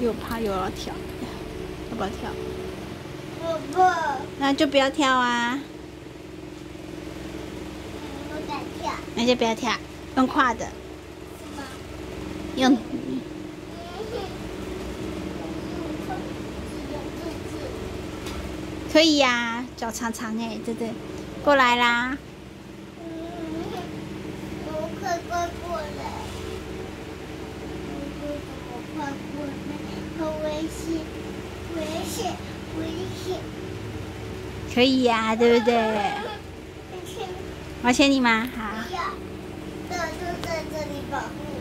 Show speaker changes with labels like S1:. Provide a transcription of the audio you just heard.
S1: 又怕又要跳，要不要跳？
S2: 我不，
S1: 那就不要跳啊，
S2: 我敢跳，
S1: 那就不要跳，用跨的，用。可以呀、脚长长哎，对对？过来啦，可以呀，对不对？我牵你吗？好，在这里保护。